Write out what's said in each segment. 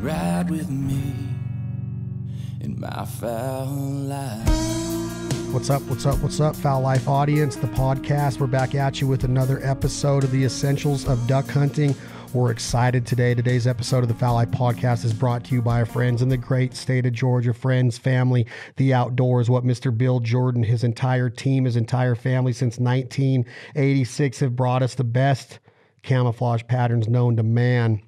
Ride with me in my fowl life. What's up? What's up? What's up, Fowl Life audience? The podcast. We're back at you with another episode of the Essentials of Duck Hunting. We're excited today. Today's episode of the Fowl Life podcast is brought to you by our friends in the great state of Georgia, friends, family, the outdoors. What Mr. Bill Jordan, his entire team, his entire family since 1986 have brought us the best camouflage patterns known to man.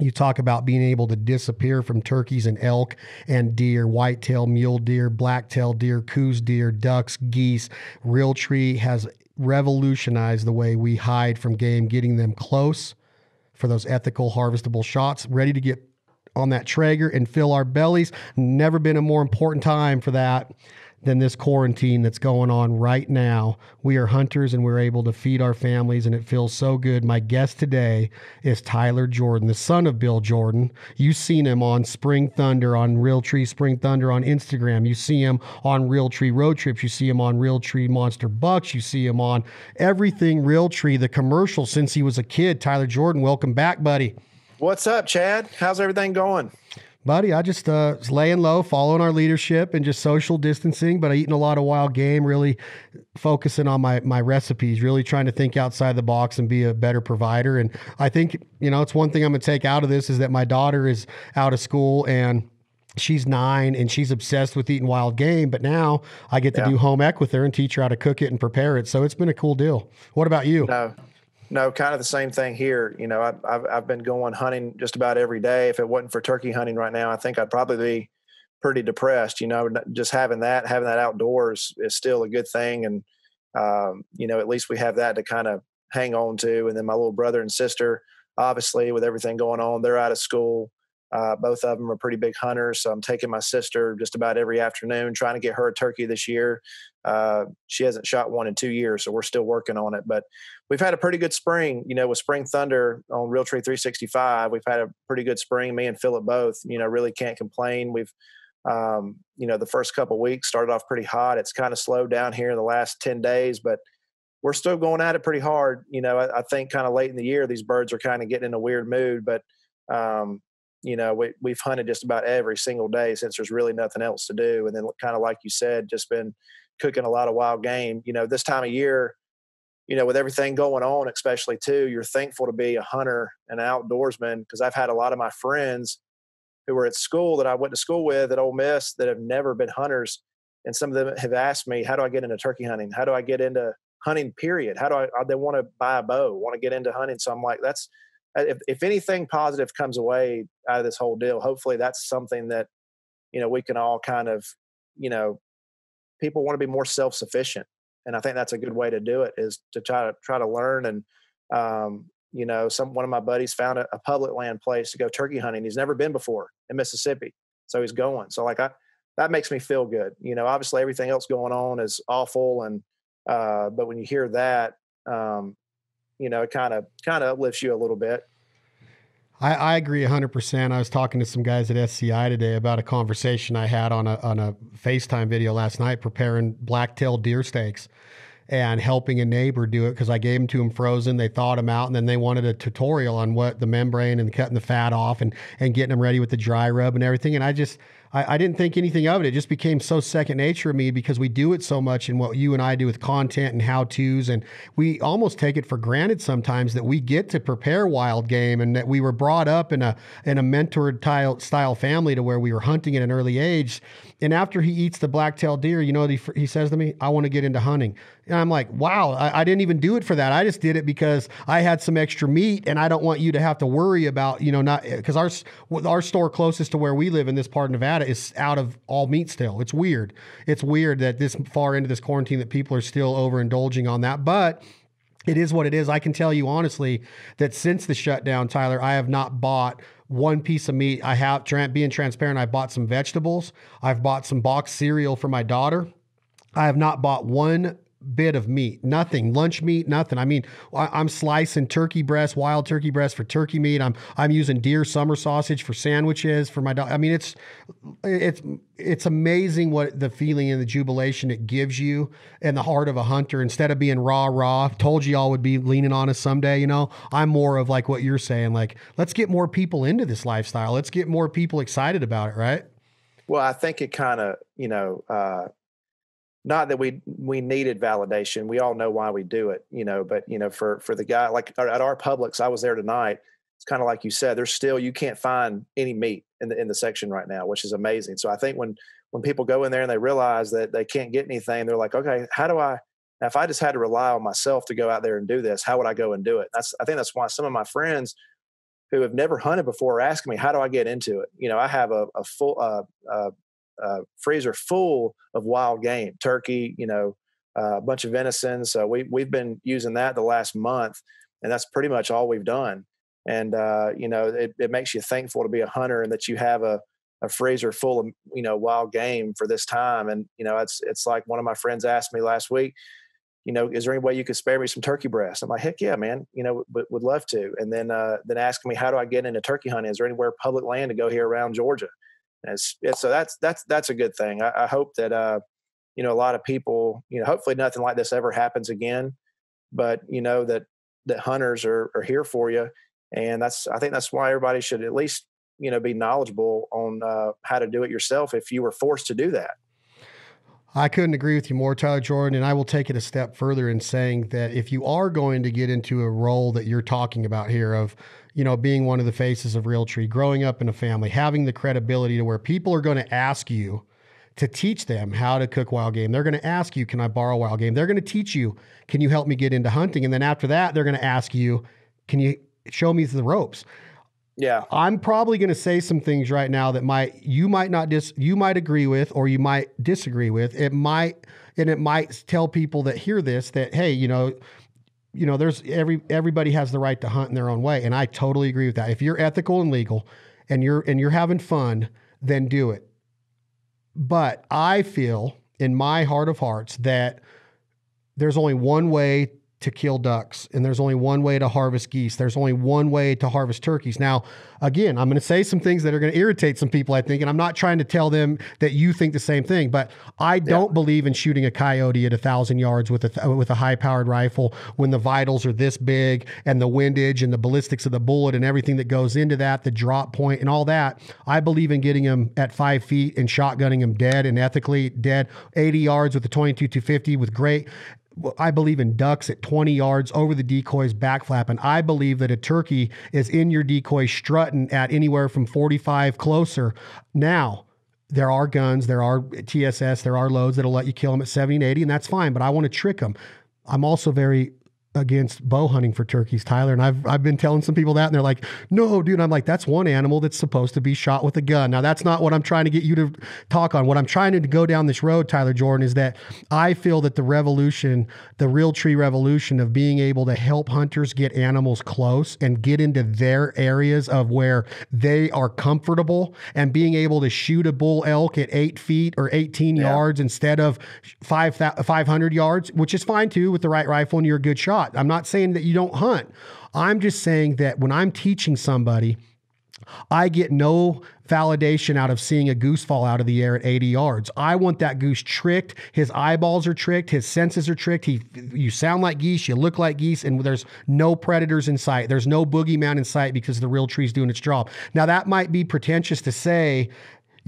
You talk about being able to disappear from turkeys and elk and deer, whitetail, mule deer, blacktail deer, Coues deer, ducks, geese. Realtree has revolutionized the way we hide from game, getting them close for those ethical, harvestable shots, ready to get on that Traeger and fill our bellies. Never been a more important time for that than this quarantine that's going on right now. We are hunters and we're able to feed our families, and it feels so good. My guest today is Tyler Jordan, the son of Bill Jordan. You've seen him on Spring Thunder, on Realtree Spring Thunder on Instagram. You see him on Realtree Road Trips. You see him on Realtree Monster Bucks. You see him on everything Realtree, the commercial since he was a kid. Tyler Jordan, welcome back, buddy. What's up, Chad? How's everything going? Buddy. I just uh, was laying low, following our leadership, and just social distancing. But I eating a lot of wild game, really focusing on my my recipes, really trying to think outside the box and be a better provider. And I think you know it's one thing I'm gonna take out of this is that my daughter is out of school and she's nine and she's obsessed with eating wild game but now i get to yeah. do home ec with her and teach her how to cook it and prepare it so it's been a cool deal what about you no no, kind of the same thing here. You know, I've, I've, I've been going hunting just about every day. If it wasn't for turkey hunting right now, I think I'd probably be pretty depressed. You know, just having that, having that outdoors is still a good thing. And, um, you know, at least we have that to kind of hang on to. And then my little brother and sister, obviously, with everything going on, they're out of school. Uh, both of them are pretty big hunters. So I'm taking my sister just about every afternoon, trying to get her a turkey this year. Uh, she hasn't shot one in two years, so we're still working on it. But we've had a pretty good spring, you know, with Spring Thunder on Realtree 365. We've had a pretty good spring. Me and Philip both, you know, really can't complain. We've, um, you know, the first couple weeks started off pretty hot. It's kind of slowed down here in the last 10 days, but we're still going at it pretty hard. You know, I, I think kind of late in the year, these birds are kind of getting in a weird mood, but, um, you know, we, we've hunted just about every single day since there's really nothing else to do. And then kind of like you said, just been cooking a lot of wild game. You know, this time of year, you know, with everything going on, especially too, you're thankful to be a hunter and an outdoorsman because I've had a lot of my friends who were at school that I went to school with at Ole Miss that have never been hunters. And some of them have asked me, how do I get into turkey hunting? How do I get into hunting period? How do I, they want to buy a bow, want to get into hunting? So I'm like, that's, uh, if, if anything positive comes away out of this whole deal, hopefully that's something that, you know, we can all kind of, you know, people want to be more self-sufficient. And I think that's a good way to do it is to try to try to learn. And, um, you know, some, one of my buddies found a, a public land place to go turkey hunting. He's never been before in Mississippi. So he's going. So like I, that makes me feel good. You know, obviously everything else going on is awful. And, uh, but when you hear that, um, you know, it kind of kind of uplifts you a little bit. I, I agree 100%. I was talking to some guys at SCI today about a conversation I had on a, on a FaceTime video last night preparing black-tailed deer steaks and helping a neighbor do it because I gave them to them frozen. They thawed them out, and then they wanted a tutorial on what the membrane and cutting the fat off and and getting them ready with the dry rub and everything. And I just I, I, didn't think anything of it. It just became so second nature to me because we do it so much in what you and I do with content and how tos. And we almost take it for granted sometimes that we get to prepare wild game and that we were brought up in a, in a mentored style, style family to where we were hunting at an early age. And after he eats the black-tailed deer, you know he, he says to me? I want to get into hunting. And I'm like, wow, I, I didn't even do it for that. I just did it because I had some extra meat and I don't want you to have to worry about, you know, not because our, our store closest to where we live in this part of Nevada is out of all meat still. It's weird. It's weird that this far into this quarantine that people are still overindulging on that. But it is what it is. I can tell you honestly that since the shutdown, Tyler, I have not bought one piece of meat. I have being transparent. I bought some vegetables. I've bought some boxed cereal for my daughter. I have not bought one bit of meat, nothing, lunch meat, nothing. I mean, I'm slicing turkey breast, wild turkey breast for turkey meat. I'm I'm using deer summer sausage for sandwiches for my dog. I mean, it's it's it's amazing what the feeling and the jubilation it gives you in the heart of a hunter. Instead of being raw, raw, told you all would be leaning on us someday. You know, I'm more of like what you're saying. Like, let's get more people into this lifestyle. Let's get more people excited about it. Right. Well, I think it kind of, you know, uh, not that we we needed validation. We all know why we do it, you know. But you know, for for the guy like at our Publix, I was there tonight. It's kind of like you said. There's still you can't find any meat in the in the section right now, which is amazing. So I think when when people go in there and they realize that they can't get anything, they're like, okay, how do I? if I just had to rely on myself to go out there and do this, how would I go and do it? That's I think that's why some of my friends who have never hunted before are asking me, how do I get into it? You know, I have a, a full uh, uh, uh, freezer full of wild game, turkey, you know, uh, a bunch of venison. So we we've been using that the last month, and that's pretty much all we've done. And uh, you know, it, it makes you thankful to be a hunter and that you have a a freezer full of you know wild game for this time. And you know, it's it's like one of my friends asked me last week, you know, is there any way you could spare me some turkey breast? I'm like, heck yeah, man, you know, would, would love to. And then uh, then asking me, how do I get into turkey hunting? Is there anywhere public land to go here around Georgia? It's, so that's that's that's a good thing. I, I hope that uh, you know a lot of people, you know, hopefully nothing like this ever happens again. But you know that that hunters are are here for you, and that's I think that's why everybody should at least you know be knowledgeable on uh, how to do it yourself if you were forced to do that. I couldn't agree with you more, Tyler Jordan. And I will take it a step further in saying that if you are going to get into a role that you're talking about here of you know, being one of the faces of Realtree, growing up in a family, having the credibility to where people are going to ask you to teach them how to cook wild game. They're going to ask you, can I borrow wild game? They're going to teach you, can you help me get into hunting? And then after that, they're going to ask you, can you show me the ropes? Yeah. I'm probably going to say some things right now that might you might not dis you might agree with or you might disagree with. It might and it might tell people that hear this that hey, you know, you know, there's every everybody has the right to hunt in their own way, and I totally agree with that. If you're ethical and legal, and you're and you're having fun, then do it. But I feel in my heart of hearts that there's only one way to kill ducks and there's only one way to harvest geese. There's only one way to harvest turkeys. Now again i'm going to say some things that are going to irritate some people i think and i'm not trying to tell them that you think the same thing but i don't yeah. believe in shooting a coyote at a thousand yards with a with a high powered rifle when the vitals are this big and the windage and the ballistics of the bullet and everything that goes into that the drop point and all that. I believe in getting them at five feet and shotgunning them dead and ethically dead 80 yards with a 22 250 with great I believe in ducks at 20 yards over the decoys back flapping. I believe that a turkey is in your decoy strutting at anywhere from 45 closer. Now, there are guns, there are TSS, there are loads that'll let you kill them at 70 and 80, and that's fine, but I want to trick them. I'm also very against bow hunting for turkeys, Tyler. And I've I've been telling some people that, and they're like, "No, dude." I'm like, "That's one animal that's supposed to be shot with a gun." Now, that's not what I'm trying to get you to talk on. What I'm trying to go down this road, Tyler Jordan, is that I feel that the revolution, the Realtree revolution of being able to help hunters get animals close and get into their areas of where they are comfortable, and being able to shoot a bull elk at eight feet or 18 yeah. yards instead of five 500 yards, which is fine too with the right rifle and you're a good shot shot. I'm not saying that you don't hunt. I'm just saying that when I'm teaching somebody, I get no validation out of seeing a goose fall out of the air at 80 yards. I want that goose tricked. His eyeballs are tricked. His senses are tricked. He, you sound like geese. You look like geese, and there's no predators in sight. There's no boogeyman in sight because the Realtree's doing its job. Now that might be pretentious to say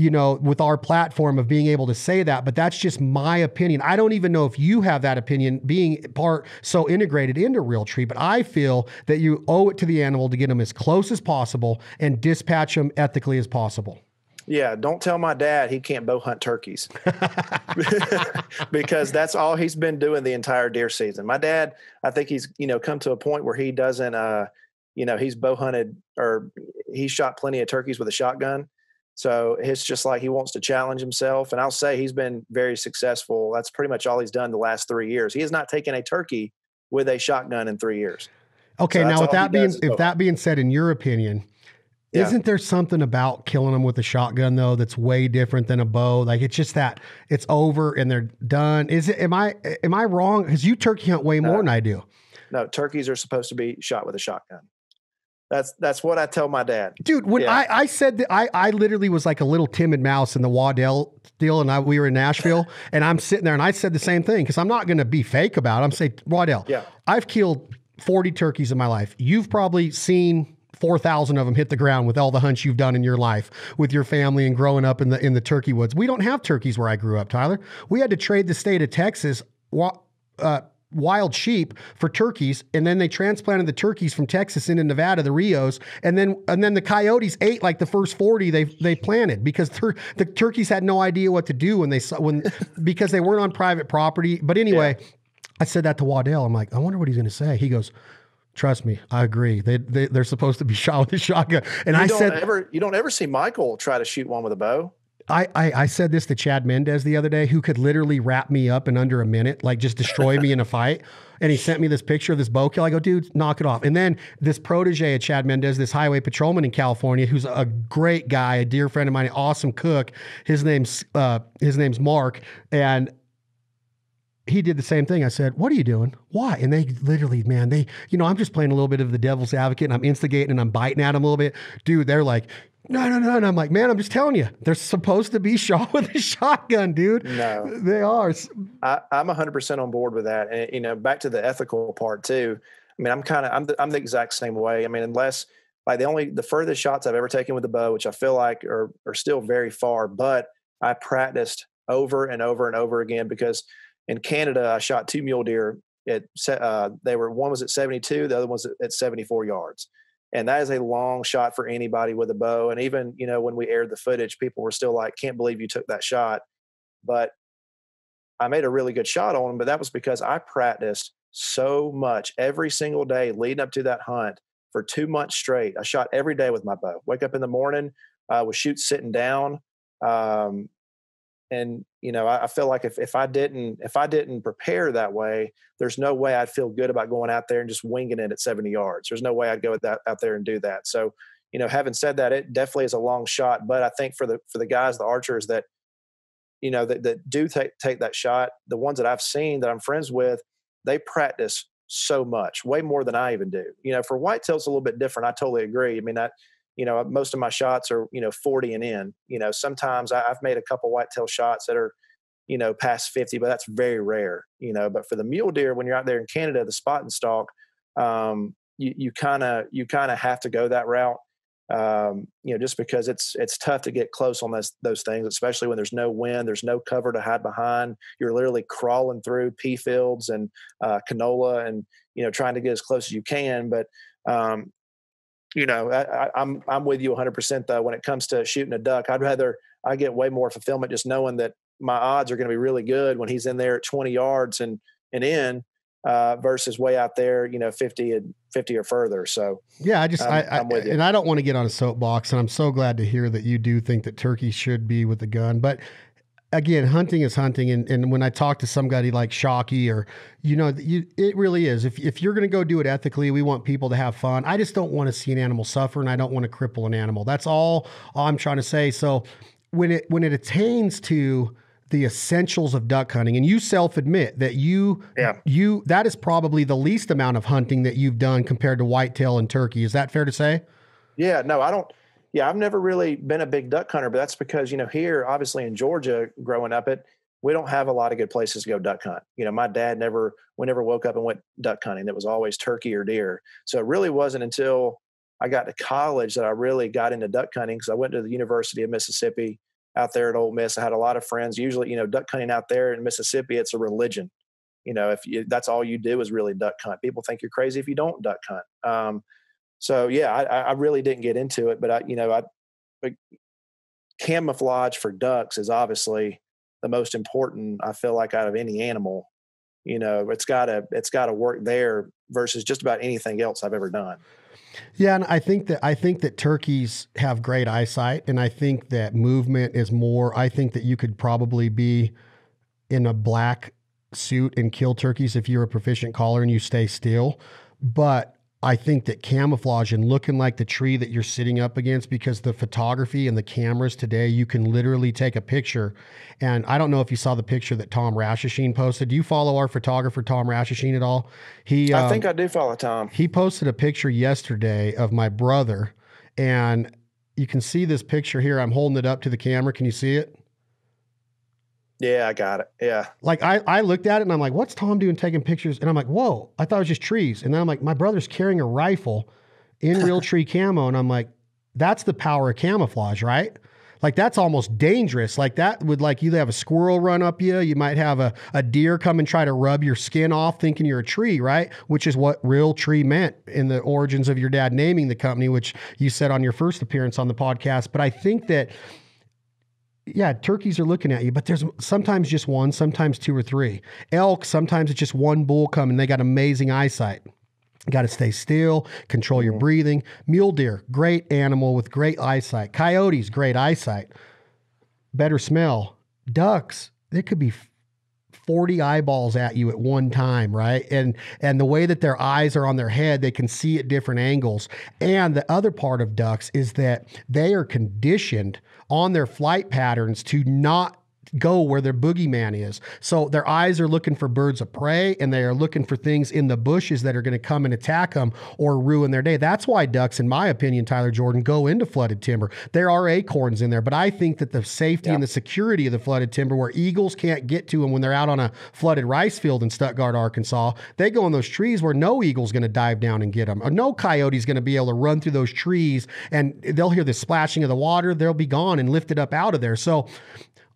you know, with our platform of being able to say that, but that's just my opinion. I don't even know if you have that opinion being part so integrated into Realtree, but I feel that you owe it to the animal to get them as close as possible and dispatch them ethically as possible. Yeah, don't tell my dad he can't bow hunt turkeys because that's all he's been doing the entire deer season. My dad, I think he's, you know, come to a point where he doesn't uh, you know, he's bow hunted or he shot plenty of turkeys with a shotgun so it's just like he wants to challenge himself. And I'll say he's been very successful. That's pretty much all he's done the last three years. He has not taken a turkey with a shotgun in three years. Okay, so now with that being if that being said, in your opinion, Yeah. Isn't there something about killing them with a shotgun though that's way different than a bow? Like it's just that it's over and they're done. Is it? Am I am I wrong? Because you turkey hunt way more than I do, No, turkeys are supposed to be shot with a shotgun. That's that's what I tell my dad. dude. When Yeah. I I said that I I literally was like a little timid mouse in the Waddell deal, and I we were in Nashville, and I'm sitting there and I said the same thing because I'm not going to be fake about it. I'm saying Waddell, Yeah. I've killed 40 turkeys in my life. You've probably seen 4,000 of them hit the ground with all the hunts you've done in your life with your family and growing up in the in the turkey woods. We don't have turkeys where I grew up, Tyler. We had to trade the state of Texas uh, wild sheep for turkeys, and then they transplanted the turkeys from Texas into Nevada, the Rios, and then and then the coyotes ate like the first 40 they they planted because tur- the turkeys had no idea what to do when they saw when because they weren't on private property. But anyway. I said that to Waddell. I'm like, I wonder what he's going to say. He goes, "Trust me, I agree. They, they they're supposed to be shot with a shotgun." And You I don't said, ever you don't ever see Michael try to shoot one with a bow. I, I I said this to Chad Mendes the other day, who could literally wrap me up in under a minute, like just destroy me in a fight. And he sent me this picture of this bow kill. I go, dude, knock it off. And then this protege of Chad Mendes, this highway patrolman in California, who's a great guy, a dear friend of mine, an awesome cook. His name's uh, his name's Mark, and he did the same thing. I said, "What are you doing? Why?" And they literally, man, they, you know, I'm just playing a little bit of the devil's advocate, and I'm instigating and I'm biting at them a little bit, dude. They're like, "No, no, no," and I'm like, "Man, I'm just telling you, they're supposed to be shot with a shotgun, dude. No. they are." I, I'm 100% on board with that. And, you know, back to the ethical part too. I mean, I'm kind of, I'm the, I'm the exact same way. I mean, unless like the only, the furthest shots I've ever taken with the bow, which I feel like are, are still very far, but I practiced over and over and over again because in Canada, I shot two mule deer at, uh, they were, one was at 72, the other one's at- at 74 yards. And that is a long shot for anybody with a bow. And even, you know, when we aired the footage, people were still like, can't believe you took that shot. But I made a really good shot on him, but that was because I practiced so much every single day leading up to that hunt for two months straight. I shot every day with my bow. Wake up in the morning, uh, would shoot sitting down. Um, and you know, I, I feel like if, if I didn't if I didn't prepare that way, there's no way I'd feel good about going out there and just winging it at 70 yards. There's no way I'd go that out there and do that. So, you know, having said that, it definitely is a long shot. But I think for the for the guys, the archers that you know that, that do take take that shot the ones that i've seen that i'm friends with they practice so much way more than i even do you know for whitetails a little bit different i totally agree i mean that you know most of my shots are you know 40 and in you know sometimes I, i've made a couple whitetail shots that are you know past 50 but that's very rare you know but for the mule deer when you're out there in canada the spot and stalk um, you kind of you kind of have to go that route um, you know, just because it's it's tough to get close on those those things, especially when there's no wind, there's no cover to hide behind. You're literally crawling through pea fields and uh, canola, and you know, trying to get as close as you can. But um, you know, I, I, I'm I'm with you 100 percent though. When it comes to shooting a duck, I'd rather I get way more fulfillment just knowing that my odds are going to be really good when he's in there at 20 yards and and in uh, versus way out there, you know, 50 and 50 or further. So Yeah, I just I'm- I, I I'm with you. and I don't want to get on a soapbox, and I'm so glad to hear that you do think that turkey should be with the gun, but. Again, hunting is hunting, and, and when I talk to somebody like Shockey or you know, you, it really is. If if you're going to go do it ethically, we want people to have fun. I just don't want to see an animal suffer, and I don't want to cripple an animal. That's all, all I'm trying to say. So when it when it attains to the essentials of duck hunting, and you self admit that you Yeah. you that is probably the least amount of hunting that you've done compared to whitetail and turkey. Is that fair to say? Yeah, no, I don't. Yeah, I've never really been a big duck hunter, but that's because you know here, obviously in Georgia, growing up, it we don't have a lot of good places to go duck hunt. You know, my dad never, we never woke up and went duck hunting. It was always turkey or deer. So it really wasn't until I got to college that I really got into duck hunting because I went to the University of Mississippi out there at Ole Miss. I had a lot of friends. Usually, you know, duck hunting out there in Mississippi, it's a religion. You know, if you, that's all you do is really duck hunt. People think you're crazy if you don't duck hunt. Um, so yeah, I, I really didn't get into it, but I, you know, I, but camouflage for ducks is obviously the most important. I feel like out of any animal, you know, it's gotta, it's gotta work there versus just about anything else I've ever done. Yeah, and I think that I think that turkeys have great eyesight, and I think that movement is more. I think that you could probably be in a black suit and kill turkeys if you're a proficient caller and you stay still. But I think that camouflage and looking like the tree that you're sitting up against because the photography and the cameras today, you can literally take a picture. And I don't know if you saw the picture that Tom Rashashin posted. Do you follow our photographer Tom Rashashin at all? He I um, think I do follow Tom. He posted a picture yesterday of my brother and you can see this picture here. I'm holding it up to the camera. Can you see it? Yeah, I got it. Yeah. Like I, I looked at it and I'm like, what's Tom doing taking pictures? And I'm like, whoa, I thought it was just trees. And then I'm like, my brother's carrying a rifle in real tree camo. And I'm like, that's the power of camouflage, right? Like that's almost dangerous. Like that would like either have a squirrel run up you, you might have a, a deer come and try to rub your skin off thinking you're a tree, right? Which is what real tree meant in the origins of your dad naming the company, which you said on your first appearance on the podcast. But I think that yeah, turkeys are looking at you, but there's sometimes just one, sometimes two or three. Elk, sometimes it's just one bull coming. They got amazing eyesight. Got to stay still, control your mm-hmm. breathing. Mule deer, great animal with great eyesight. Coyotes, great eyesight, better smell. Ducks, there could be 40 eyeballs at you at one time, right? And and the way that their eyes are on their head, they can see at different angles. And the other part of ducks is that they are conditioned on their flight patterns to not go where their boogeyman is. So their eyes are looking for birds of prey and they are looking for things in the bushes that are going to come and attack them or ruin their day. That's why ducks, in my opinion, Tyler Jordan, go into flooded timber. There are acorns in there, but I think that the safety and the security of the flooded timber where eagles can't get to them when they're out on a flooded rice field in Stuttgart, Arkansas, they go in those trees where no eagle's going to dive down and get them. Or no coyote's going to be able to run through those trees and they'll hear the splashing of the water. They'll be gone and lifted up out of there. So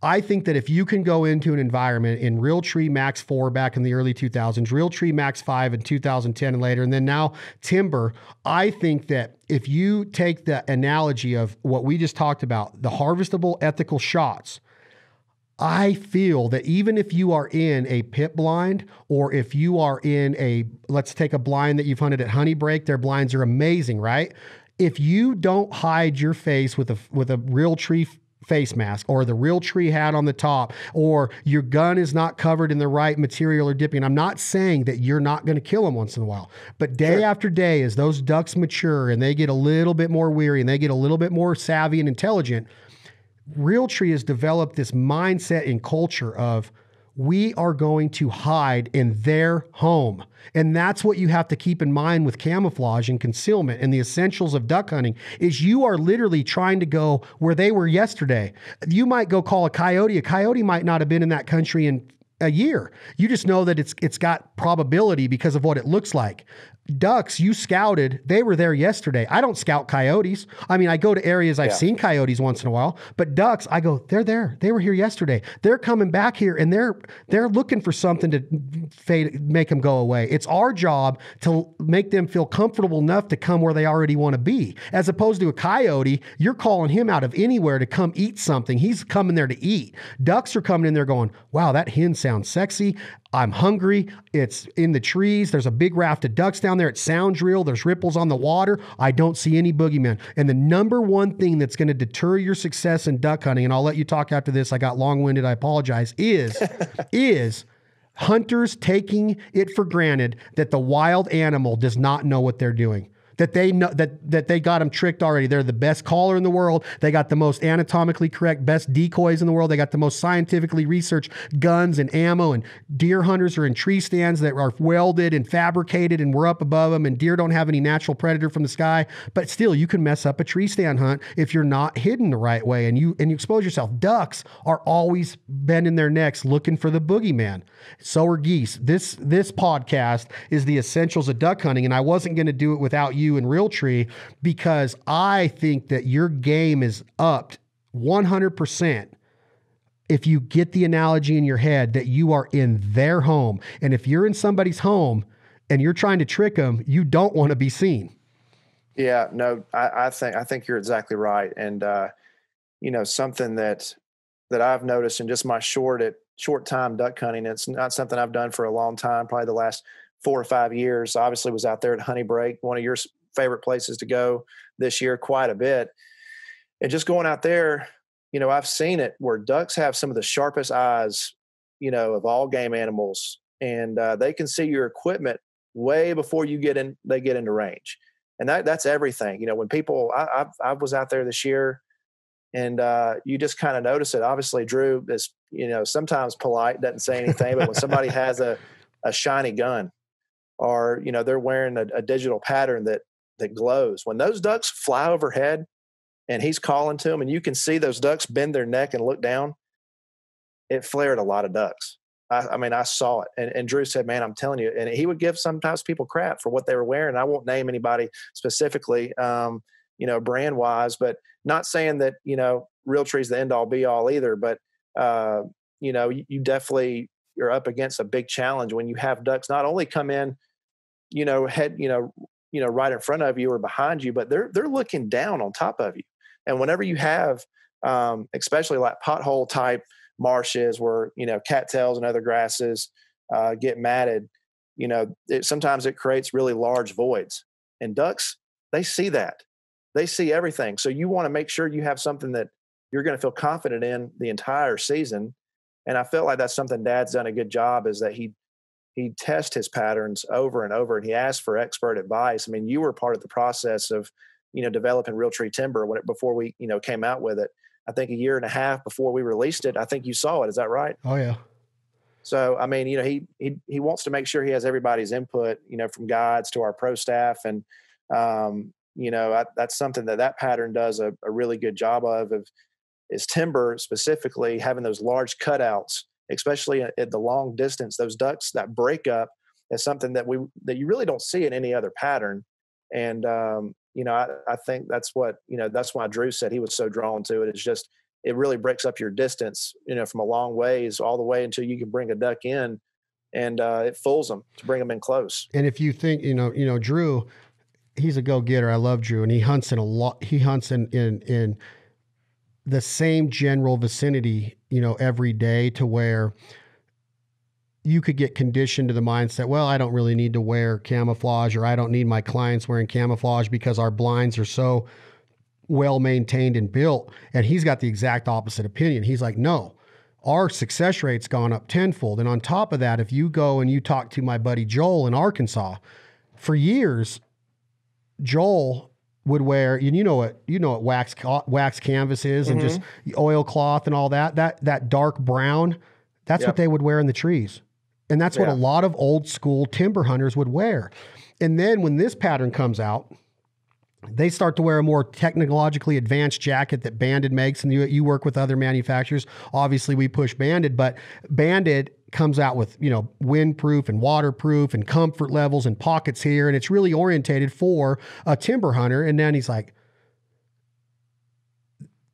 I think that if you can go into an environment in Realtree Max 4 back in the early 2000s, Realtree Max 5 in 2010 and later, and then now Timber, I think that if you take the analogy of what we just talked about, the harvestable ethical shots, I feel that even if you are in a pit blind or if you are in a, let's take a blind that you've hunted at Honey Brake, their blinds are amazing, right? If you don't hide your face with a with a Realtree face mask or the Realtree hat on the top or your gun is not covered in the right material or dipping. I'm not saying that you're not going to kill them once in a while, but day sure. after day, as those ducks mature and they get a little bit more weary and they get a little bit more savvy and intelligent, Realtree has developed this mindset and culture of we are going to hide in their home. And that's what you have to keep in mind with camouflage and concealment and the essentials of duck hunting is you are literally trying to go where they were yesterday. You might go call a coyote. A coyote might not have been in that country in a year. You just know that it's it's got probability because of what it looks like ducks you scouted. They were there yesterday. I don't scout coyotes. I mean i go to areas i've yeah. seen coyotes once in a while but ducks i go they're there. They were here yesterday. They're coming back here and they're they're looking for something to fade, make them go away. It's our job to make them feel comfortable enough to come where they already want to be. As opposed to a coyote you're calling him out of anywhere to come eat something. He's coming there to eat. Ducks are coming in there going wow that hen sounds sexy. I'm hungry. It's in the trees. There's a big raft of ducks down there. It sounds real. There's ripples on the water. I don't see any boogeymen. And the number one thing that's going to deter your success in duck hunting, and I'll let you talk after this. I got long winded. I apologize. Is is hunters taking it for granted that the wild animal does not know what they're doing that they know that that they got them tricked already. They're the best caller in the world. They got the most anatomically correct, best decoys in the world. They got the most scientifically researched guns and ammo. And deer hunters are in tree stands that are welded and fabricated, and we're up above them. And deer don't have any natural predator from the sky. But still, you can mess up a tree stand hunt if you're not hidden the right way and you and you expose yourself. Ducks are always bending their necks looking for the boogeyman. So are geese. This this podcast is the essentials of duck hunting, and I wasn't going to do it without you you and Realtree because I think that your game is upped 100% if you get the analogy in your head that you are in their home. And if you're in somebody's home and you're trying to trick them, you don't want to be seen. Yeah, no, I, I think I think you're exactly right. And uh, you know, something that that I've noticed in just my short at short time duck hunting, it's not something I've done for a long time, probably the last four or five years. Obviously, was out there at Honey Brake, one of your favorite places to go this year, quite a bit. And just going out there, you know, I've seen it where ducks have some of the sharpest eyes, you know, of all game animals, and uh, they can see your equipment way before you get in they get into range and that that's everything you know when people i i, I was out there this year and uh, you just kind of notice it obviously drew is you know sometimes polite doesn't say anything but when somebody has a, a shiny gun or you know they're wearing a, a digital pattern that that glows when those ducks fly overhead and he's calling to them and you can see those ducks bend their neck and look down it flared a lot of ducks I, I, mean, I saw it. And, and Drew said, man, I'm telling you. And he would give sometimes people crap for what they were wearing. I won't name anybody specifically, um, you know, brand wise, but not saying that, you know, Realtree is the end all be all either. But, uh, you know, you, you definitely you're up against a big challenge when you have ducks not only come in, you know, head, you know, you know, right in front of you or behind you, but they're they're looking down on top of you. And whenever you have, um, especially like pothole type marshes where you know cattails and other grasses uh, get matted you know it, sometimes it creates really large voids. And ducks they see that. They see everything. So you want to make sure you have something that you're going to feel confident in the entire season and i felt like that's something dad's done a good job is that he he tests his patterns over and over and he asked for expert advice i mean you were part of the process of you know developing real tree timber when it, before we you know came out with it I think a year and a half before we released it. I think you saw it. Is that right? Oh yeah. So I mean, you know, he he he wants to make sure he has everybody's input, you know, from guides to our pro staff, and um, you know, I, that's something that that pattern does a, a really good job of. Of is timber specifically having those large cutouts, especially at, the long distance. Those ducks that break up is something that we that you really don't see in any other pattern. And um, you know, I, I think that's what, you know, that's why Drew said he was so drawn to it. It's just, it really breaks up your distance, you know, from a long ways all the way until you can bring a duck in and uh, it fools them to bring them in close. And if you think, you know, you know, Drew, he's a go getter. I love Drew, and he hunts in a lot. He hunts in in in the same general vicinity, you know, every day to where you could get conditioned to the mindset, well, I don't really need to wear camouflage or I don't need my clients wearing camouflage because our blinds are so well maintained and built. And he's got the exact opposite opinion. He's like, no, our success rate's gone up tenfold. And on top of that, if you go and you talk to my buddy Joel in Arkansas, for years, Joel would wear and you know what you know what wax wax canvas is mm-hmm. and just oilcloth and all that that that dark brown that's yep. what they would wear in the trees and that's yeah. what a lot of old school timber hunters would wear. And then when this pattern comes out, they start to wear a more technologically advanced jacket that Banded makes, and you, you work with other manufacturers. Obviously, we push Banded, but Banded comes out with you know windproof and waterproof and comfort levels and pockets here, and it's really orientated for a timber hunter. And then he's like,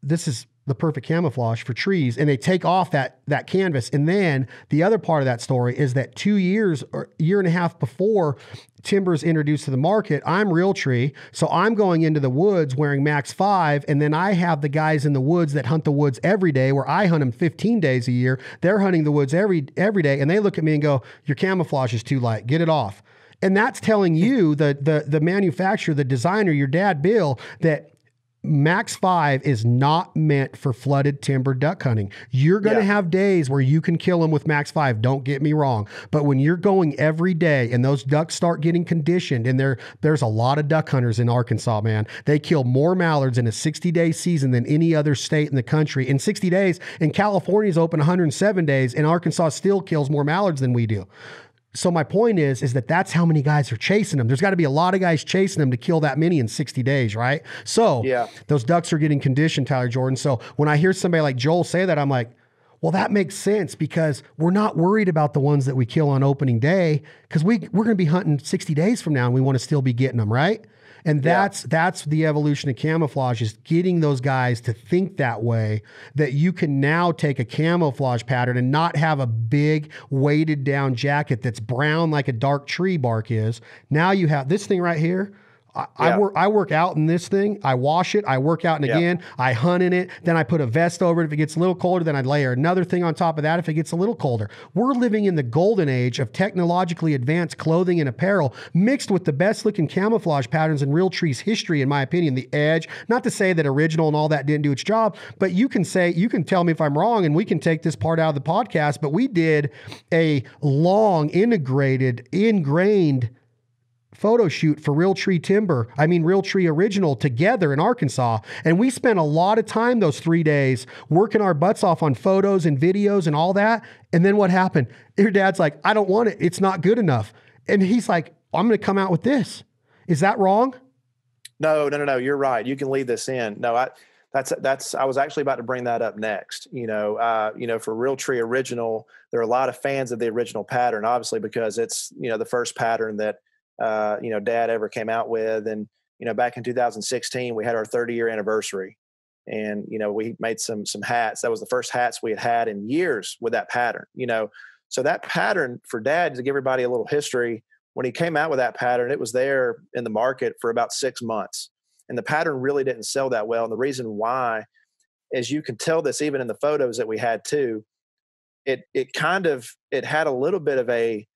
"This is the perfect camouflage for trees and they take off that that canvas. And then the other part of that story is that two years or year and a half before timber's introduced to the market i'm Realtree so i'm going into the woods wearing max 5 and then i have the guys in the woods that hunt the woods every day where i hunt them 15 days a year. They're hunting the woods every every day and they look at me and go your camouflage is too light. Get it off. And that's telling you the the the manufacturer the designer your dad bill that Max 5 is not meant for flooded timber duck hunting. You're going to yeah. have days where you can kill them with Max 5, don't get me wrong. But when you're going every day and those ducks start getting conditioned and there there's a lot of duck hunters in Arkansas, man. They kill more mallards in a 60-day season than any other state in the country. In 60 days, and California's open 107 days and Arkansas still kills more mallards than we do. So my point is, is that that's how many guys are chasing them. There's got to be a lot of guys chasing them to kill that many in 60 days, right? So yeah. those ducks are getting conditioned, Tyler Jordan. So when I hear somebody like Joel say that, I'm like, well, that makes sense because we're not worried about the ones that we kill on opening day because we we're going to be hunting 60 days from now and we want to still be getting them, right? And that's yeah. that's the evolution of camouflage is getting those guys to think that way that you can now take a camouflage pattern and not have a big weighted down jacket that's brown like a dark tree bark is. Now you have this thing right here I, yeah. I, work I work out in this thing. I wash it. I work out and yeah. again. I hunt in it. Then I put a vest over it. If it gets a little colder, then I layer another thing on top of that if it gets a little colder. We're living in the golden age of technologically advanced clothing and apparel mixed with the best looking camouflage patterns in Realtree's history, in my opinion. The edge, not to say that original and all that didn't do its job, but you can say, you can tell me if I'm wrong and we can take this part out of the podcast, but we did a long integrated, ingrained photo shoot for Realtree Timber, I mean Realtree Original together in Arkansas. And we spent a lot of time those three days working our butts off on photos and videos and all that. And then what happened? Your dad's like, I don't want it. It's not good enough. And he's like, I'm going to come out with this. Is that wrong? No, no, no, no. You're right. You can leave this in. No, I that's that's I was actually about to bring that up next. You know, uh, you know, for Realtree Original, there are a lot of fans of the original pattern, obviously because it's you know the first pattern that uh, you know Dad ever came out with, and you know back in 2016 we had our 30 year anniversary, and you know we made some some hats. That was the first hats we had had in years with that pattern. You know, so that pattern for Dad to give everybody a little history. When he came out with that pattern, it was there in the market for about six months and the pattern really didn't sell that well. And the reason why, as you can tell this even in the photos that we had too, it it kind of it had a little bit of a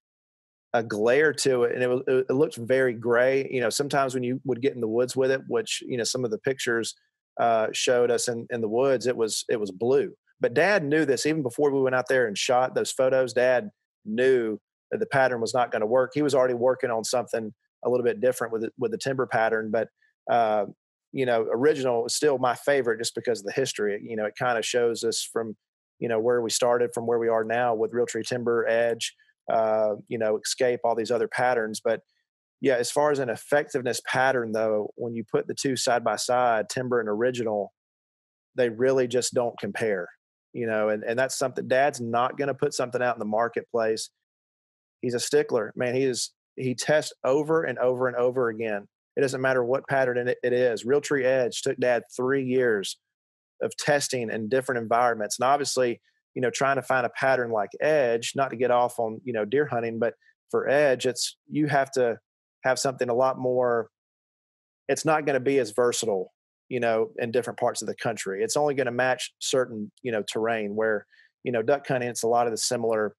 a glare to it, and it was it looked very gray. You know, sometimes when you would get in the woods with it, which you know some of the pictures uh, showed us in in the woods, it was it was blue. But Dad knew this even before we went out there and shot those photos. Dad knew that the pattern was not going to work. He was already working on something a little bit different with it, with the timber pattern, but uh, you know, original is still my favorite just because of the history. You know, it kind of shows us from, you know, where we started from where we are now with Realtree Timber, Edge, uh, you know, Escape, all these other patterns. But yeah, as far as an effectiveness pattern, though, when you put the two side by side, Timber and Original, they really just don't compare. You know, and, and that's something Dad's not going to put something out in the marketplace. He's a stickler, man. He is he tests over and over and over again it doesn't matter what pattern it, it is. Realtree Edge took dad three years of testing in different environments. And obviously, you know, trying to find a pattern like Edge, not to get off on, you know, deer hunting, but for Edge, it's you have to have something a lot more, it's not going to be as versatile, you know, in different parts of the country. It's only going to match certain, you know, terrain where, you know, duck hunting, it's a lot of the similar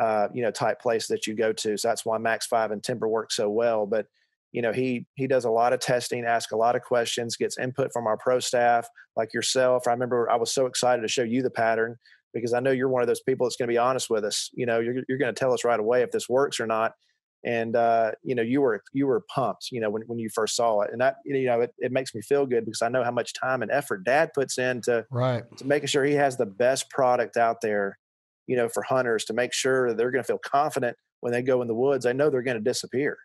uh, you know, type place that you go to. So that's why Max Five and Timber work so well. But you know he he does a lot of testing asks a lot of questions gets input from our pro staff like yourself i remember i was so excited to show you the pattern because i know you're one of those people that's going to be honest with us you know you're, you're going to tell us right away if this works or not. And uh, you know you were you were pumped you know when, when you first saw it. And that you know it, it makes me feel good because i know how much time and effort dad puts into right. to making sure he has the best product out there you know for hunters to make sure they're going to feel confident when they go in the woods. They know they're going to disappear.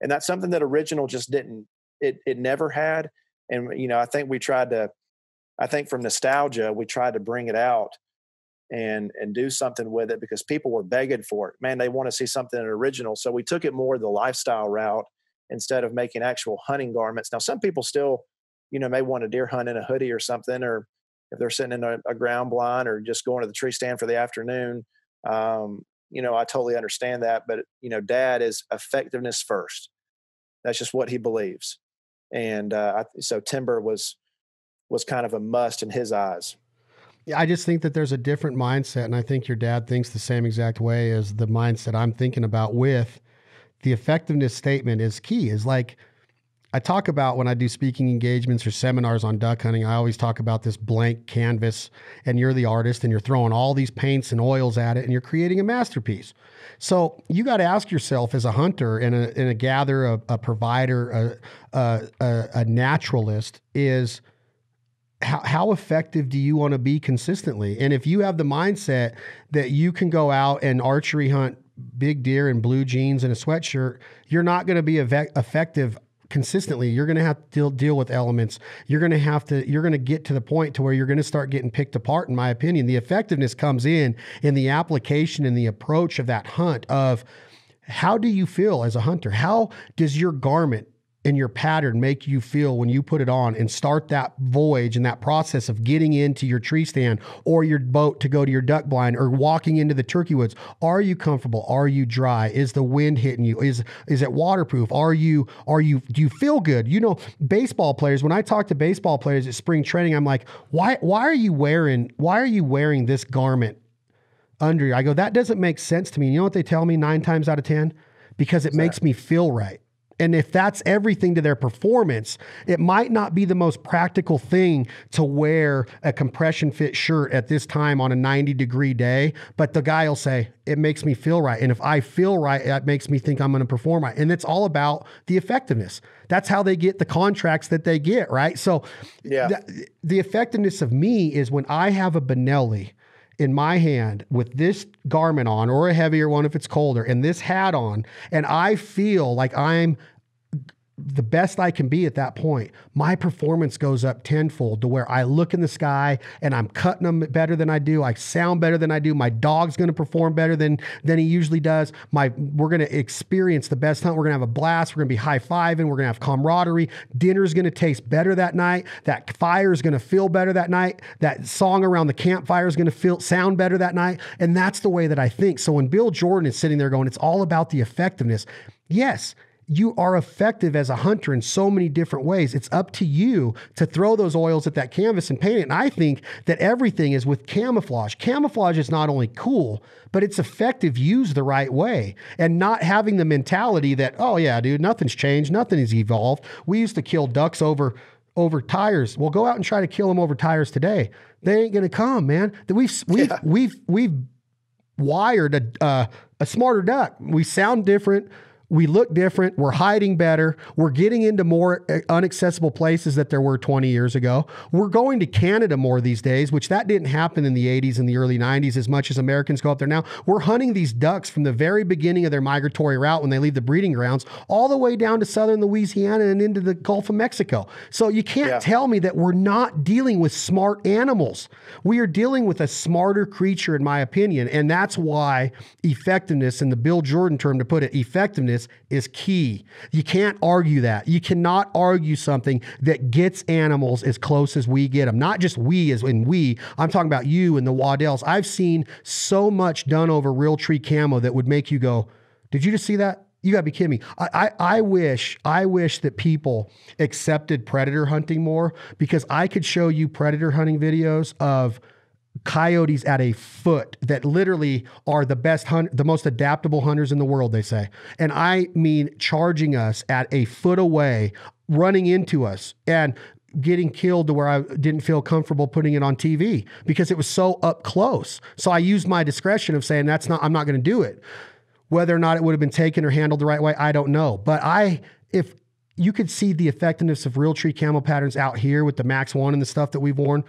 And that's something that original just didn't it it never had. And you know i think we tried to i think from nostalgia we tried to bring it out and and do something with it because people were begging for it man they want to see something original so we took it more the lifestyle route instead of making actual hunting garments now some people still you know may want to deer hunt in a hoodie or something or if they're sitting in a, a ground blind or just going to the tree stand for the afternoon um, you know, I totally understand that. But, you know, dad is effectiveness first. That's just what he believes. And uh, so timber was was kind of a must in his eyes. I just think that there's a different mindset, and I think your dad thinks the same exact way as the mindset I'm thinking about. With the effectiveness statement is key. Is like I talk about when I do speaking engagements or seminars on duck hunting, I always talk about this blank canvas, and you're the artist, and you're throwing all these paints and oils at it, and you're creating a masterpiece. So you got to ask yourself, as a hunter and a, and a gatherer, a, a provider, a, a, a naturalist, is how, how effective do you want to be consistently? And if you have the mindset that you can go out and archery hunt big deer in blue jeans and a sweatshirt, you're not going to be effective consistently. You're going to have to deal, deal with elements. You're going to have to you're going to get to the point to where you're going to start getting picked apart in my opinion. The effectiveness comes in in the application and the approach of that hunt of how do you feel as a hunter? How does your garment and your pattern make you feel when you put it on and start that voyage and that process of getting into your tree stand or your boat to go to your duck blind or walking into the turkey woods? Are you comfortable? Are you dry? Is the wind hitting you? Is is it waterproof? Are you are you do you feel good? You know baseball players when i talk to baseball players at spring training i'm like why why are you wearing why are you wearing this garment under you? I go that doesn't make sense to me. You know what they tell me 9 times out of 10 because it makes me feel right And if that's everything to their performance, it might not be the most practical thing to wear a compression fit shirt at this time on a 90 degree day. But the guy will say, it makes me feel right. And if I feel right, that makes me think I'm going to perform right. And it's all about the effectiveness. That's how they get the contracts that they get, right? So, Yeah. the, the effectiveness of me is when I have a Benelli in my hand with this garment on or a heavier one if it's colder and this hat on and I feel like I'm the best I can be at that point, my performance goes up tenfold to where I look in the sky and I'm cutting them better than I do. I sound better than I do. My dog's going to perform better than than he usually does. My we're going to experience the best hunt. We're going to have a blast. We're going to be high fiving. We're going to have camaraderie. Dinner's going to taste better that night. That fire is going to feel better that night. That song around the campfire is going to feel sound better that night. And that's the way that I think. So when Bill Jordan is sitting there going, it's all about the effectiveness. Yes, you are effective as a hunter in so many different ways. It's up to you to throw those oils at that canvas and paint it. And I think that everything is with camouflage. Camouflage is not only cool, but it's effective used the right way and not having the mentality that, oh, yeah, dude, nothing's changed, nothing has evolved. We used to kill ducks over. Over tires. Well, go out and try to kill them over tires today. They ain't gonna come, man. We've we've Yeah. we've we've wired a uh, a smarter duck. We sound different. We look different. We're hiding better. We're getting into more uh, unaccessible places that there were 20 years ago. We're going to Canada more these days, which that didn't happen in the 80s and the early 90s as much as Americans go up there now. We're hunting these ducks from the very beginning of their migratory route when they leave the breeding grounds all the way down to southern Louisiana and into the Gulf of Mexico. So you can't Yeah. tell me that we're not dealing with smart animals. We are dealing with a smarter creature, in my opinion. And that's why effectiveness, in the Bill Jordan term to put it, effectiveness is key. You can't argue that. You cannot argue something that gets animals as close as we get them. Not just we, as in we. I'm talking about you and the Waddells. I've seen so much done over Realtree camo that would make you go, Did you just see that? You gotta be kidding me. I, I I wish I wish that people accepted predator hunting more because I could show you predator hunting videos of coyotes at a foot that literally are the best hunt the most adaptable hunters in the world they say. And i mean charging us at a foot away running into us and getting killed to where i didn't feel comfortable putting it on tv because it was so up close. So i used my discretion of saying that's not i'm not going to do it. Whether or not it would have been taken or handled the right way, I don't know. But I, if you could see the effectiveness of Realtree camo patterns out here with the Max One and the stuff that we've worn,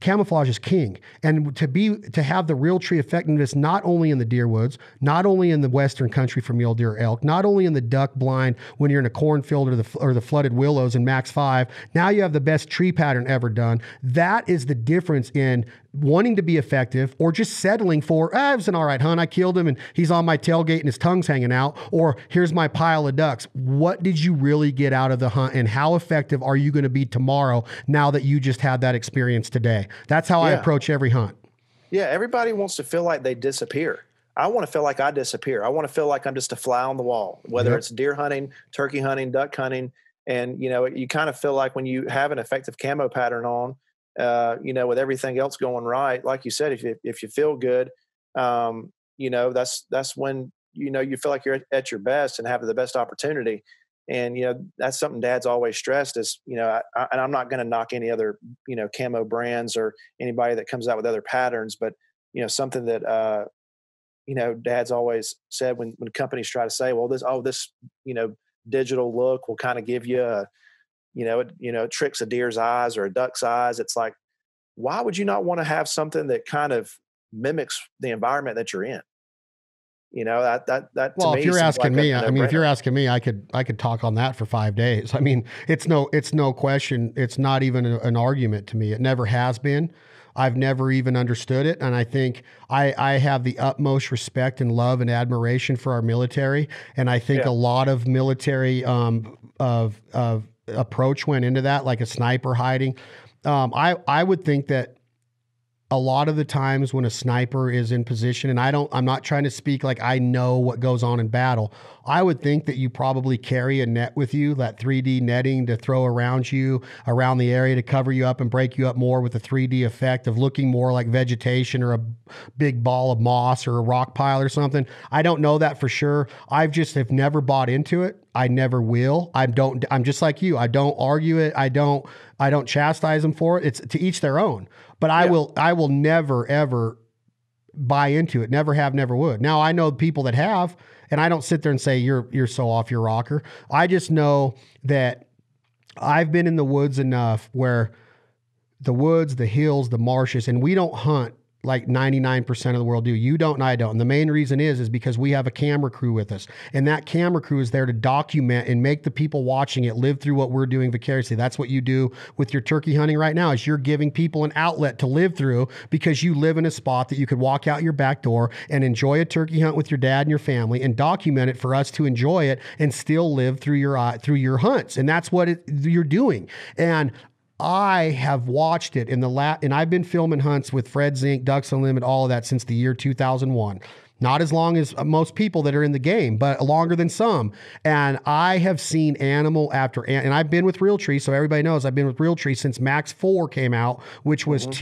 camouflage is king. And to be to have the Realtree effectiveness not only in the deer woods, not only in the western country for mule deer elk, not only in the duck blind when you're in a cornfield or the or the flooded willows in max 5, now you have the best tree pattern ever done. That is the difference in wanting to be effective or just settling for, ah, it was an all right hunt. I killed him and he's on my tailgate and his tongue's hanging out. Or here's my pile of ducks. What did you really get out of the hunt and how effective are you going to be tomorrow now that you just had that experience today? That's how I approach every hunt. Yeah, everybody wants to feel like they disappear. I want to feel like I disappear. I want to feel like I'm just a fly on the wall, whether Yep. it's deer hunting, turkey hunting, duck hunting. And, you know, you kind of feel like when you have an effective camo pattern on, uh, you know, with everything else going right, like you said, if you, if you feel good, um, you know, that's, that's when, you know, you feel like you're at your best and have the best opportunity. And, you know, that's something dad's always stressed is, you know, I, I, and I'm not going to knock any other, you know, camo brands or anybody that comes out with other patterns, but, you know, something that, uh, you know, dad's always said when, when companies try to say, well, this, oh, this, you know, digital look will kind of give you a, you know, it, you know, tricks a deer's eyes or a duck's eyes. It's like, why would you not want to have something that kind of mimics the environment that you're in? You know, that, that, that, Well, if you're asking like me, I mean, if you're asking me, I could I could talk on that for five days. I mean, it's no it's no question. It's not even a- an argument to me. It never has been. I've never even understood it, and I think I I have the utmost respect and love and admiration for our military, and I think Yeah. a lot of military um of of approach went into that, like a sniper hiding. Um, I I would think that a lot of the times when a sniper is in position and I don't I'm not trying to speak like I know what goes on in battle. I would think that you probably carry a net with you, that 3D netting to throw around you, around the area to cover you up and break you up more with the 3D effect of looking more like vegetation or a big ball of moss or a rock pile or something. I don't know that for sure. I've just have never bought into it. I never will. I don't. I'm just like you. I don't argue it. I don't. I don't chastise them for it. It's to each their own. But I Yeah. will. I will never ever buy into it. Never have. Never would. Now I know people that have, and I don't sit there and say you're you're so off your rocker. I just know that I've been in the woods enough where the woods, the hills, the marshes, and we don't hunt like 99% of the world do. You don't and I don't. And the main reason is is because we have a camera crew with us. And that camera crew is there to document and make the people watching it live through what we're doing vicariously. That's what you do with your turkey hunting right now is you're giving people an outlet to live through because you live in a spot that you could walk out your back door and enjoy a turkey hunt with your dad and your family and document it for us to enjoy it and still live through your eye through your hunts. And that's what it, you're doing. And I have watched it in the la and I've been filming hunts with Fred Zink, Ducks Unlimited, all of that since the year 2001. Not as long as uh, most people that are in the game, but longer than some. And I have seen animal after an- and I've been with Realtree, so everybody knows I've been with Realtree since Max 4 came out, which was mm-hmm.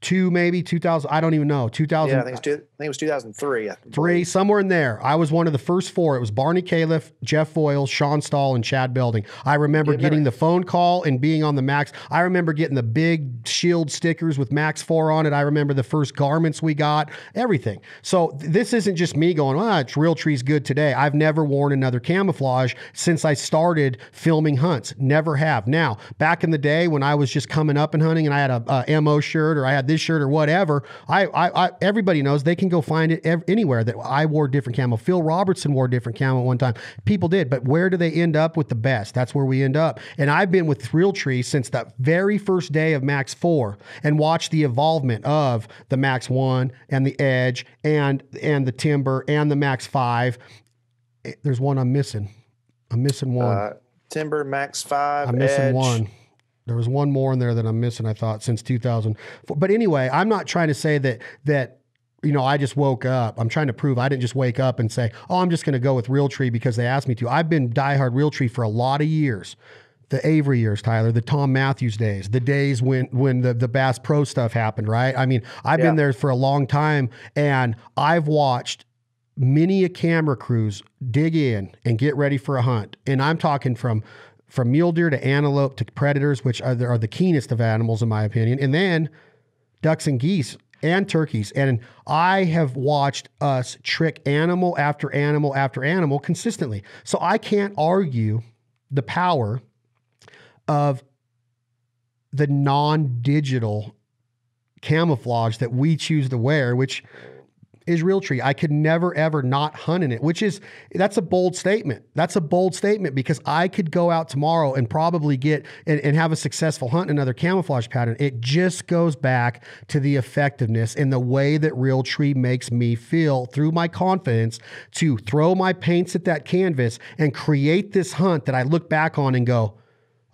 2002 maybe 2000 I don't even know. 2000 Yeah, I think, it's two, I think it was 2003. Three, somewhere in there. I was one of the first four. It was Barney Califf, Jeff Foiles, Sean Stahl, and Chad Belding. I remember getting the phone call and being on the Max. I remember getting the big shield stickers with Max 4 on it. I remember the first garments we got, everything. So this isn't just me going, ah, it's Realtree's good today. I've never worn another camouflage since I started filming hunts. Never have. Now, back in the day when I was just coming up and hunting and I had a, a MO shirt or I had this shirt or whatever, I, I, I everybody knows they can go find it ev- anywhere that I wore different camo. Phil Robertson wore different camo one time. People did, but where do they end up with the best? That's where we end up. And I've been with Realtree since the very first day of Max 4 and watched the evolvement of the Max 1 and the Edge and and the Timber and the Max 5. Eh, There's one I'm missing. I'm missing one. Uh, Timber Max 5. I'm missing Edge. one. There was one more in there that I'm missing. I thought since 2000. But anyway, I'm not trying to say that that you know I just woke up. I'm trying to prove I didn't just wake up and say, "Oh, I'm just going to go with Realtree because they asked me to." I've been diehard Realtree for a lot of years. The Avery years, Tyler, the Tom Matthews days, the days when when the the Bass Pro stuff happened, right? I mean, I've been there for a long time, and I've watched many a camera crews dig in and get ready for a hunt. And I'm talking from from mule deer to antelope to predators, which are the, are the keenest of animals in my opinion, and then ducks and geese and turkeys. And I have watched us trick animal after animal after animal consistently. So I can't argue the power of the non-digital camouflage that we choose to wear, which is Realtree. I could never ever not hunt in it, which is that's a bold statement. That's a bold statement because I could go out tomorrow and probably get and, and have a successful hunt in another camouflage pattern. It just goes back to the effectiveness and the way that Realtree makes me feel through my confidence to throw my paints at that canvas and create this hunt that I look back on and go,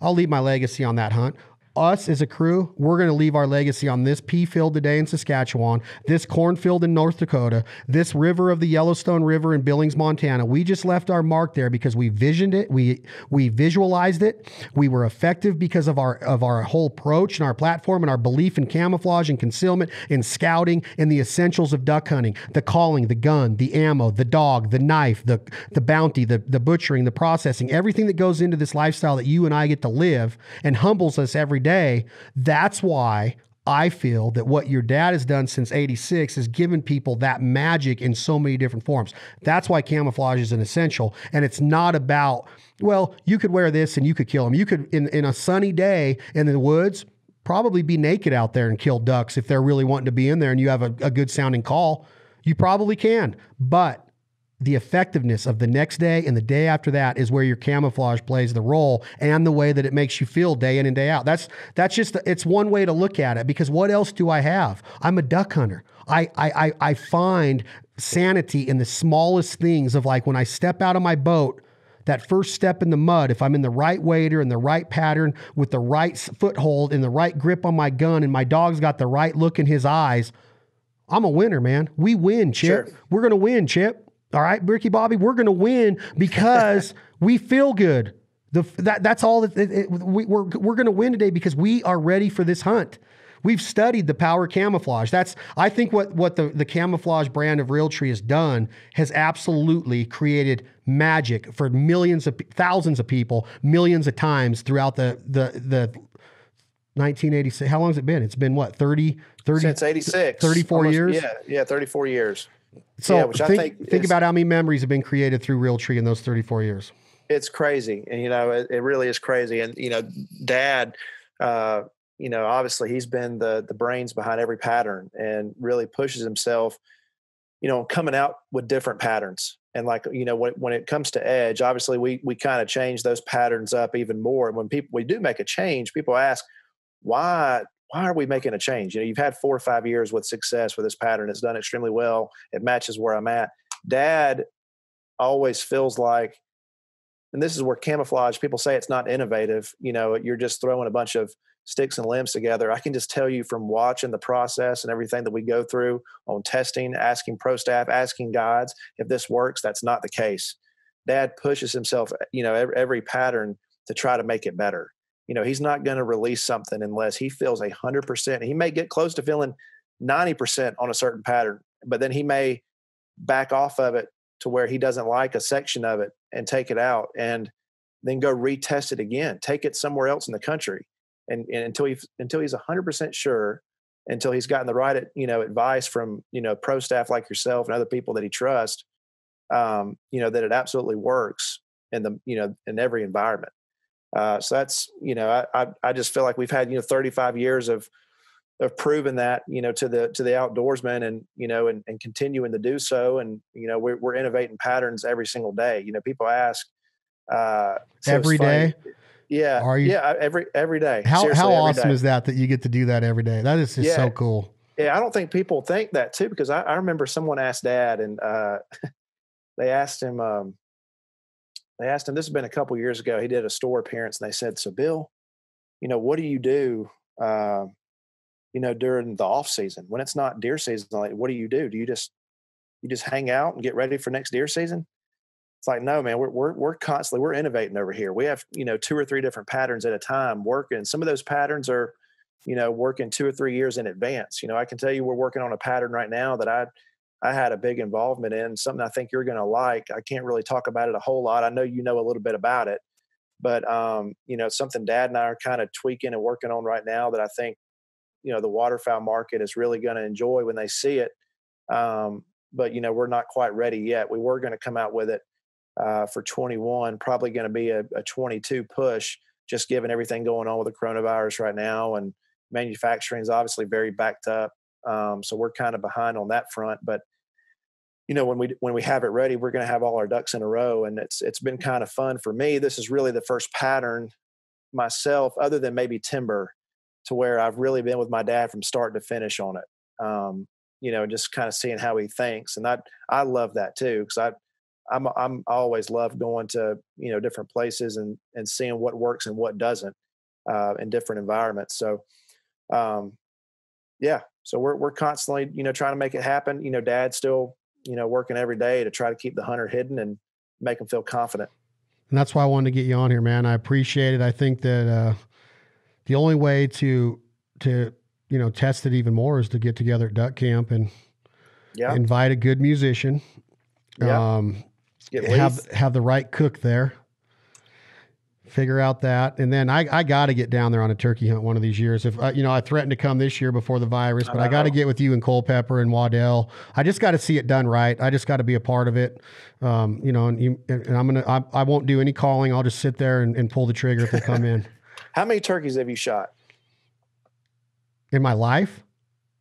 I'll leave my legacy on that hunt. Us as a crew, we're going to leave our legacy on this pea field today in Saskatchewan, this cornfield in North Dakota, this river of the Yellowstone River in Billings, Montana. We just left our mark there because we visioned it, we we visualized it, we were effective because of our of our whole approach and our platform and our belief in camouflage and concealment, and scouting, and the essentials of duck hunting, the calling, the gun, the ammo, the dog, the knife, the the bounty, the the butchering, the processing, everything that goes into this lifestyle that you and I get to live and humbles us every day. That's why I feel that what your dad has done since 86 is given people that magic in so many different forms. That's why camouflage is an essential. And it's not about, well, you could wear this and you could kill them. You could, in, in a sunny day in the woods, probably be naked out there and kill ducks if they're really wanting to be in there and you have a, a good sounding call. You probably can. But the effectiveness of the next day and the day after that is where your camouflage plays the role and the way that it makes you feel day in and day out. That's that's just it's one way to look at it because what else do I have? I'm a duck hunter. I I I, I find sanity in the smallest things of like when I step out of my boat that first step in the mud, if I'm in the right wader and the right pattern with the right foothold and the right grip on my gun and my dog's got the right look in his eyes, I'm a winner, man. We win, Chip. Sure. We're going to win, Chip. All right, Ricky Bobby, we're going to win because we feel good. The, that, that's all that it, it- we, we're, we're going to win today because we are ready for this hunt. we've studied the power camouflage. That's I think what what the the camouflage brand of Realtree has done has absolutely created magic for millions of thousands of people, millions of times throughout the the the 1986. How long has it been? It's been what 30 30 since 86 34 Almost- years. yeah yeah 34 years So Yeah, which I think think think is- about how many memories have been created through Realtree in those 34 years. it's crazy and you know it, it really is crazy and you know dad uh you know obviously he's been the the brains behind every pattern and really pushes himself you know coming out with different patterns and like you know when, when it comes to edge obviously we we kind of change those patterns up even more and when people we do make a change people ask why why are we making a change? You know you've had four or five years with success with this pattern it's done extremely well. It matches where i'm at. Dad always feels like and this is where camouflage people say it's not innovative you know you're just throwing a bunch of sticks and limbs together. I can just tell you from watching the process and everything that we go through on testing asking pro staff asking guides if this works that's not the case. Dad pushes himself you know every, every pattern to try to make it better you know he's not going to release something unless he feels a hundred percent he may get close to feeling 90% on a certain pattern but then he may back off of it to where he doesn't like a section of it and take it out and then go retest it again take it somewhere else in the country and, and until he until he's 100% sure until he's gotten the right you know advice from you know pro staff like yourself and other people that he trusts um, you know that it absolutely works in the you know in every environment uh, so that's you know I, I i just feel like we've had you know 35 years of of proving that you know to the to the outdoorsmen and you know and, and continuing to do so and you know we're, we're innovating patterns every single day you know people ask uh so Every day? yeah Are you- yeah every every day How Seriously, how awesome day. is that that you get to do that every day? That is just Yeah. so cool. yeah i don't think people think that too because i, I remember someone asked dad and uh they asked him um they asked him this has been a couple years ago. He did a store appearance and they said so bill you know what do you do uh, you know during the off season? When it's not deer season like what do you do? Do you just you just hang out and get ready for next deer season? It's like no man we're, we're we're constantly we're innovating over here. We have you know two or three different patterns at a time working some of those patterns are you know working two or three years in advance. You know i can tell you we're working on a pattern right now that i i had a big involvement in something i think you're going to like. I can't really talk about it a whole lot. I know you know a little bit about it but um you know something dad and i are kind of tweaking and working on right now that i think you know the waterfowl market is really going to enjoy when they see it. Um but you know we're not quite ready yet. We were going to come out with it uh, for 21 probably going to be a, a 22 push just given everything going on with the coronavirus right now and manufacturing is obviously very backed up. Um, so we're kind of behind on that front but you know when we when we have it ready we're going to have all our ducks in a row and it's it's been kind of fun for me this is really the first pattern myself other than maybe timber to where i've really been with my dad from start to finish on it um, you know just kind of seeing how he thinks and that i love that too because i I'm I'm I always love going to you know different places and and seeing what works and what doesn't uh, in different environments. So, um, yeah, so we're we're constantly you know trying to make it happen. You know, Dad's still you know working every day to try to keep the hunter hidden and make him feel confident. And that's why I wanted to get you on here, man. I appreciate it. I think that uh, the only way to to you know test it even more is to get together at duck camp and Yeah, invite a good musician. Yeah. Um, have have the right cook there. Figure out that, and then I, I got to get down there on a turkey hunt one of these years. If I, you know, I threatened to come this year before the virus, but I got to uh-huh. get with you and Culpepper and Waddell. I just got to see it done right. I just got to be a part of it. Um, you know, and, you, and I'm gonna I, I won't do any calling. I'll just sit there and, and pull the trigger if they come in. How many turkeys have you shot? In my life,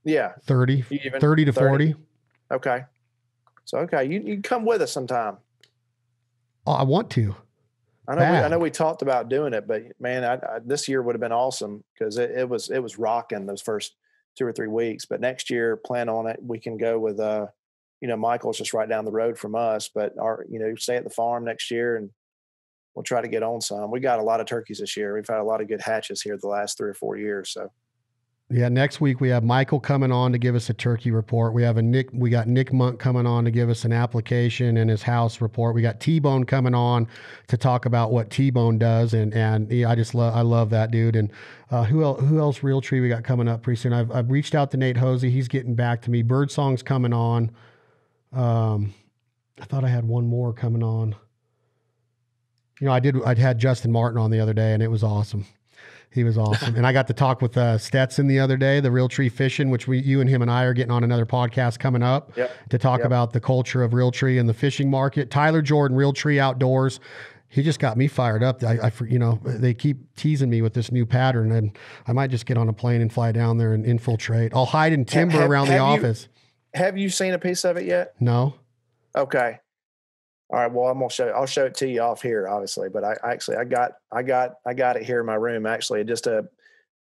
Yeah, 30, you even 30 to 40. Okay, so okay, you you can come with us sometime. Oh, I want to. I know. We, I know we talked about doing it, but man, I, I, this year would have been awesome because it, it was it was rocking those first two or three weeks. But next year, plan on it. We can go with uh, you know, Michael's just right down the road from us, but our you know, stay at the farm next year and we'll try to get on some. We got a lot of turkeys this year. We've had a lot of good hatches here the last three or four years. So Yeah, next week we have Michael coming on to give us a turkey report. We have a Nick. We got Nick Mundt coming on to give us an application and his house report. We got T Bone coming on to talk about what T Bone does, and and yeah, I just love I love that dude. And uh, who else? Who else? Realtree we got coming up pretty soon. I've I've reached out to Nate Hosey. He's getting back to me. Birdsong's coming on. Um, I thought I had one more coming on. You know, I did. I'd had Justin Martin on the other day, and it was awesome. He was awesome, and I got to talk with uh, Stetson the other day, the Realtree Fishing, which we, you and him and I are getting on another podcast coming up Yep. to talk Yep. about the culture of Realtree and the fishing market. Tyler Jordan, Realtree Outdoors. He just got me fired up. I, I, you know, they keep teasing me with this new pattern, and I might just get on a plane and fly down there and infiltrate. I'll hide in timber have- around the have you- office. Have you seen a piece of it yet? No, Okay. All right. Well, I'm gonna show. I'll show it to you off here, obviously. But I I actually I got I got I got it here in my room. Actually, just a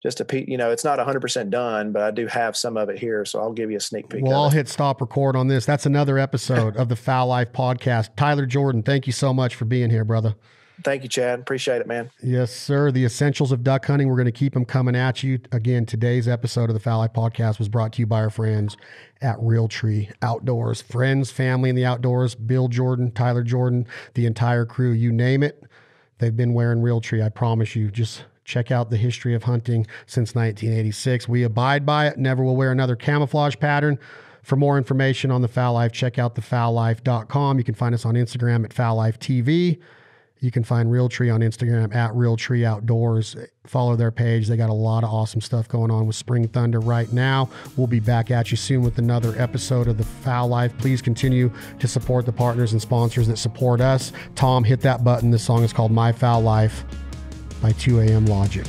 just a pe You know, it's not 100 percent done, but I do have some of it here, so I'll give you a sneak peek. well, I'll it. hit stop record on this. That's another episode of the Fowl Life podcast. Tyler Jordan, thank you so much for being here, brother. Thank you, Chad. Appreciate it, man. Yes, sir. The essentials of duck hunting. We're going to keep them coming at you. Again, today's episode of the Fowl Life Podcast was brought to you by our friends at Realtree Outdoors. Friends, family in the outdoors. Bill Jordan, Tyler Jordan, the entire crew. You name it, they've been wearing Realtree. I promise you. Just check out the history of hunting since 1986. We abide by it. Never will wear another camouflage pattern. For more information on the Fowl Life, check out thefowllife.com. You can find us on Instagram at Fowl Life TV. You can find Realtree on Instagram at Realtree Outdoors. Follow their page. They got a lot of awesome stuff going on with Spring Thunder right now. We'll be back at you soon with another episode of The Fowl Life. Please continue to support the partners and sponsors that support us. Tom, hit that button. This song is called My Fowl Life by 2AM Logic.